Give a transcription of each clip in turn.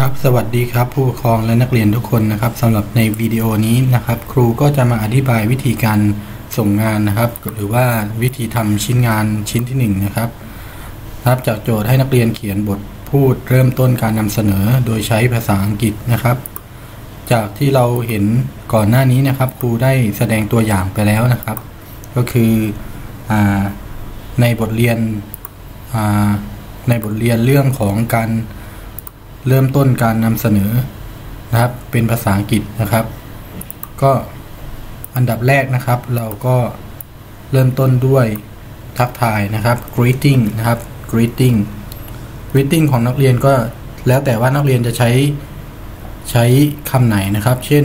ครับสวัสดีครับผู้ปกครองและนักเรียนทุกคนนะครับสำหรับในวิดีโอนี้นะครับ ครูก็จะมาอธิบายวิธีการส่งงานนะครับ หรือว่าวิธีทำชิ้นงานชิ้นที่1นนะครับรับจากโจทย์ให้นักเรียนเขียนบทพูดเริ่มต้นการนำเสนอโดยใช้ภาษาอังกฤษนะครับ จากที่เราเห็นก่อนหน้านี้นะครับ ครูได้แสดงตัวอย่างไปแล้วนะครับ ก็คืออในบทเรียนในบทเรียนเรื่องของการ เริ่มต้นการนำเสนอนะครับ เป็นภาษาอังกฤษนะครับ ก็อันดับแรกนะครับ เราก็เริ่มต้นด้วยทักทายนะครับ greeting นะครับ greeting greeting ของนักเรียนก็แล้วแต่ว่านักเรียนจะใช้ใช้คำไหนนะครับ เช่น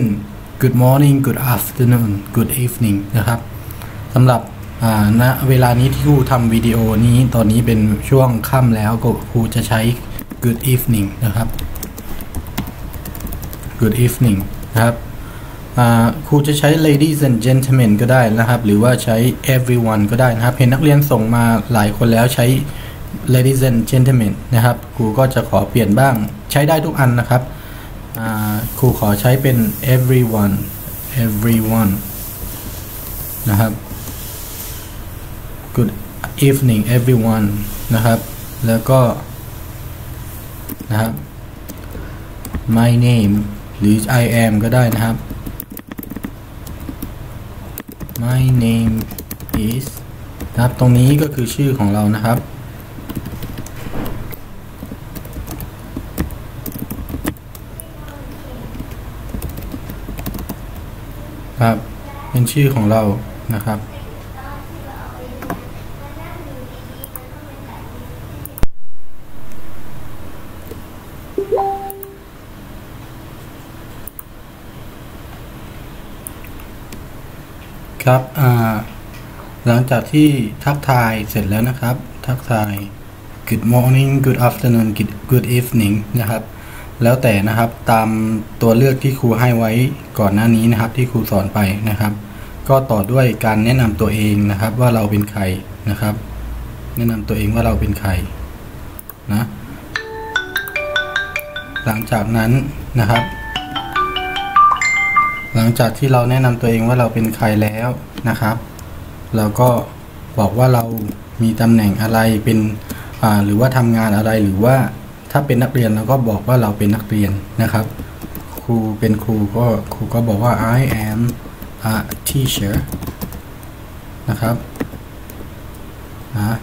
good morning good afternoon good evening นะครับสำหรับณเวลานี้ที่ครูทำวิดีโอนี้ตอนนี้เป็นช่วงค่ำแล้วก็ครูจะใช้ good evening นะครับ good evening นะครับครูจะใช้ ladies and gentlemen ก็ได้นะครับ หรือว่าใช้ everyone ก็ได้นะครับ เห็นนักเรียนส่งมาหลายคนแล้วใช้ ladies and gentlemen นะครับ ครูก็จะขอเปลี่ยนบ้าง ใช้ได้ทุกอันนะครับ ครูขอใช้เป็น everyone everyone นะครับ good evening everyone นะครับ แล้วก็ นะครับ my name หรือ I am ก็ได้นะครับ my name is นะครับ ตรงนี้ก็คือชื่อของเรานะครับ ครับ เป็นชื่อของเรานะครับ ครับหลังจากที่ทักทายเสร็จแล้วนะครับ ทักทาย good morning good afternoon good Good evening นะครับ แล้วแต่นะครับตามตัวเลือกที่ครูให้ไว้ก่อนหน้านี้นะครับที่ครูสอนไปนะครับ ก็ต่อด้วยการแนะนำตัวเองนะครับว่าเราเป็นใครนะครับ แนะนำตัวเองว่าเราเป็นใครนะ หลังจากนั้นนะครับ หลังจากที่เราแนะนำตัวเองว่าเราเป็นใครแล้วนะครับ เราก็บอกว่าเรามีตำแหน่งอะไรเป็นหรือว่าทำงานอะไรหรือว่าถ้าเป็นนักเรียนเราก็บอกว่าเราเป็นนักเรียนนะครับ ครูเป็นครูก็ครูก็บอกว่า I am a teacher นะครับนะ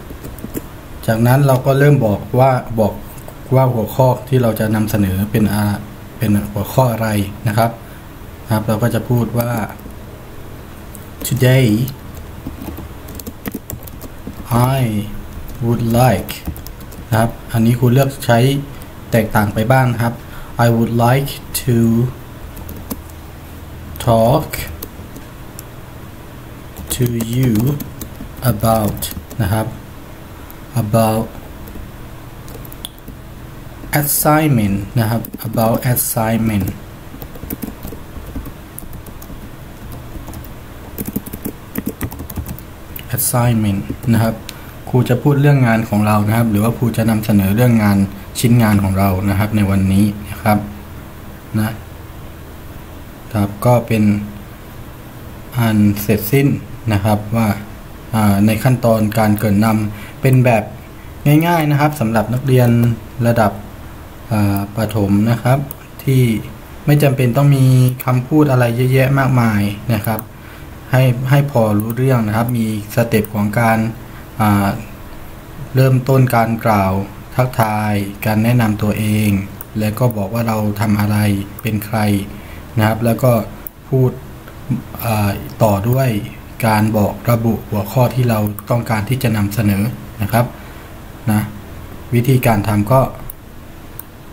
จากนั้นเราก็เริ่มบอกว่าบอกว่าหัวข้อที่เราจะนำเสนอเป็นอเป็นหัวข้ออะไรนะครับ ครับ เราก็จะพูดว่า today I would like นะครับ อันนี้คุณเลือกใช้แตกต่างไปบ้างครับ I would like to talk to you about นะครับ about assignment นะครับ about assignment assignment นะครับครูจะพูดเรื่องงานของเรานะครับ หรือว่าครูจะนำเสนอเรื่องงานชิ้นงานของเรานะครับ ในวันนี้นะครับนะครับก็เป็นอันเสร็จสิ้นนะครับว่าในขั้นตอนการเกิดนำเป็นแบบง่าย ๆนะครับสำหรับนักเรียนระดับประถมนะครับ ที่ไม่จำเป็นต้องมีคำพูดอะไรเยอะแยะมากมายนะครับ ให้ให้พอรู้เรื่องนะครับ มีสเต็ปของการเริ่มต้นการกล่าว ทักทาย การแนะนำตัวเอง แล้วก็บอกว่าเราทำอะไรเป็นใครนะครับ แล้วก็พูดต่อด้วยการบอกระบุหัวข้อที่เราต้องการที่จะนำเสนอนะครับนะวิธีการทำก็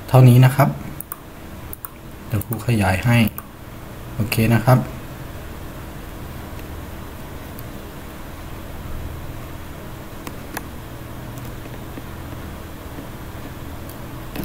เท่านี้นะครับ เดี๋ยวครูขยายให้ โอเคนะครับ